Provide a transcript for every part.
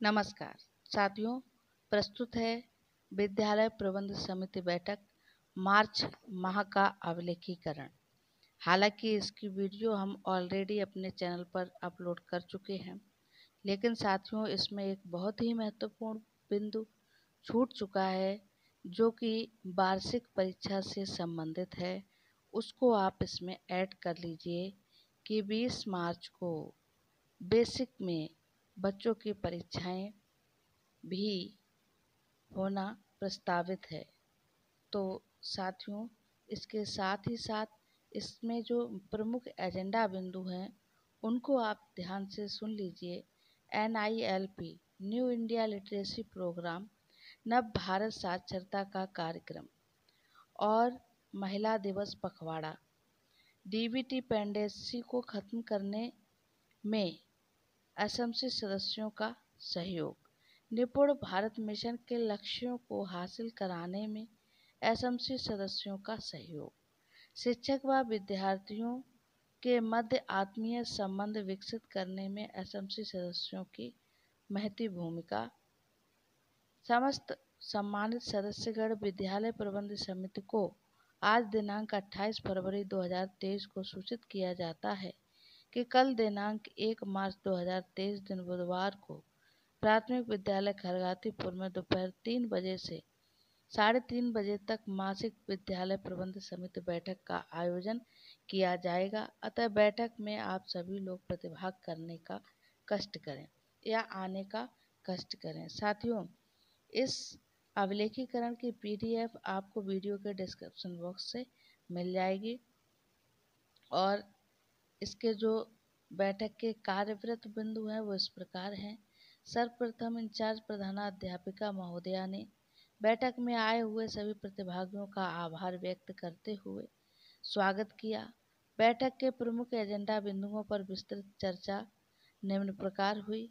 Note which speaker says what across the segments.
Speaker 1: नमस्कार। साथियों, प्रस्तुत है विद्यालय प्रबंध समिति बैठक मार्च माह का अवलेखीकरण। हालाँकि इसकी वीडियो हम ऑलरेडी अपने चैनल पर अपलोड कर चुके हैं, लेकिन साथियों, इसमें एक बहुत ही महत्वपूर्ण बिंदु छूट चुका है, जो कि वार्षिक परीक्षा से संबंधित है। उसको आप इसमें ऐड कर लीजिए कि 20 मार्च को बेसिक में बच्चों की परीक्षाएँ भी होना प्रस्तावित है। तो साथियों, इसके साथ ही साथ इसमें जो प्रमुख एजेंडा बिंदु हैं, उनको आप ध्यान से सुन लीजिए। N I L P new India literacy programme, नव भारत साक्षरता का कार्यक्रम और महिला दिवस पखवाड़ा। डीबीटी पेंडेंसी को खत्म करने में एसएमसी सदस्यों का सहयोग। निपुण भारत मिशन के लक्ष्यों को हासिल कराने में एसएमसी सदस्यों का सहयोग। शिक्षक व विद्यार्थियों के मध्य आत्मीय संबंध विकसित करने में एसएमसी सदस्यों की महती भूमिका। समस्त सम्मानित सदस्यगण विद्यालय प्रबंध समिति को आज दिनांक 28 फरवरी 2023 को सूचित किया जाता है कि कल दिनांक एक मार्च 2023 दिन बुधवार को प्राथमिक विद्यालय खरगातीपुर में दोपहर तीन बजे से साढ़े तीन बजे तक मासिक विद्यालय प्रबंध समिति बैठक का आयोजन किया जाएगा। अतः बैठक में आप सभी लोग प्रतिभाग करने का कष्ट करें या आने का कष्ट करें। साथियों, इस अभिलेखीकरण की पीडीएफ आपको वीडियो के डिस्क्रिप्शन बॉक्स से मिल जाएगी और इसके जो बैठक के कार्यव्रत बिंदु हैं, वो इस प्रकार हैं। सर्वप्रथम इंचार्ज प्रधानाध्यापिका महोदया ने बैठक में आए हुए सभी प्रतिभागियों का आभार व्यक्त करते हुए स्वागत किया। बैठक के प्रमुख एजेंडा बिंदुओं पर विस्तृत चर्चा, निम्न प्रकार हुई।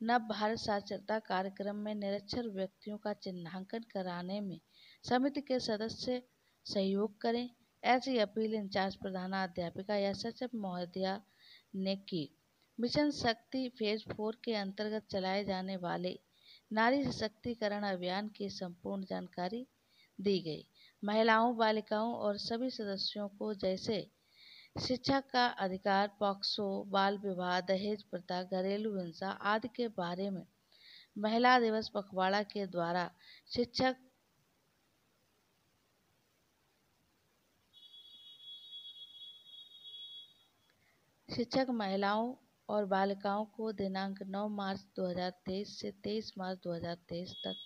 Speaker 1: नव भारत साक्षरता कार्यक्रम में निरक्षर व्यक्तियों का चिन्हांकन कराने में समिति के सदस्य सहयोग करें। ऐसी अपील इंचार्ज प्रधानाध्यापिका एफ़ महोदया ने की। मिशन शक्ति फ़ेज़ फोर के अंतर्गत चलाए जाने वाले नारी सशक्तिकरण अभियान की संपूर्ण जानकारी दी गई। महिलाओं, बालिकाओं और सभी सदस्यों को जैसे शिक्षा का अधिकार, पॉक्सो, बाल विवाह, दहेज प्रथा, घरेलू हिंसा आदि के बारे में महिला दिवस पखवाड़ा के द्वारा शिक्षक शिक्षक महिलाओं और बालिकाओं को दिनांक 9 मार्च 2023 से 23 मार्च 2023 तक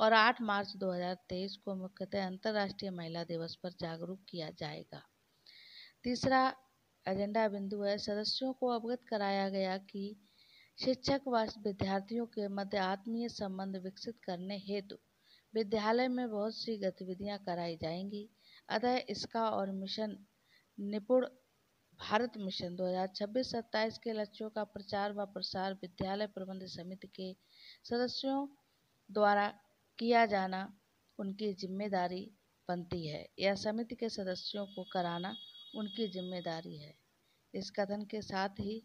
Speaker 1: और 8 मार्च 2023 को मुख्यतः अंतर्राष्ट्रीय महिला दिवस पर जागरूक किया जाएगा। तीसरा एजेंडा बिंदु है, सदस्यों को अवगत कराया गया कि शिक्षक व विद्यार्थियों के मध्य आत्मीय संबंध विकसित करने हेतु विद्यालय में बहुत सी गतिविधियाँ कराई जाएँगी, अतः इसका और मिशन निपुण भारत मिशन 2026-27 के लक्ष्यों का प्रचार व प्रसार विद्यालय प्रबंध समिति के सदस्यों द्वारा किया जाना उनकी ज़िम्मेदारी बनती है। यह समिति के सदस्यों को कराना उनकी ज़िम्मेदारी है। इस कथन के साथ ही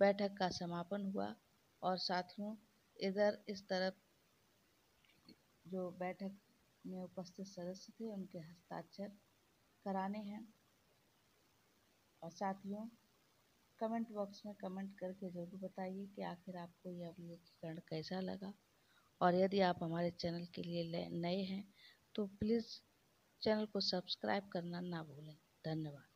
Speaker 1: बैठक का समापन हुआ और साथियों, इधर इस तरफ़ जो बैठक में उपस्थित सदस्य थे, उनके हस्ताक्षर कराने हैं। और साथियों कमेंट बॉक्स में कमेंट करके ज़रूर बताइए कि आखिर आपको यह अभिलेखीकरण कैसा लगा। और यदि आप हमारे चैनल के लिए नए हैं तो प्लीज़ चैनल को सब्सक्राइब करना ना भूलें। धन्यवाद।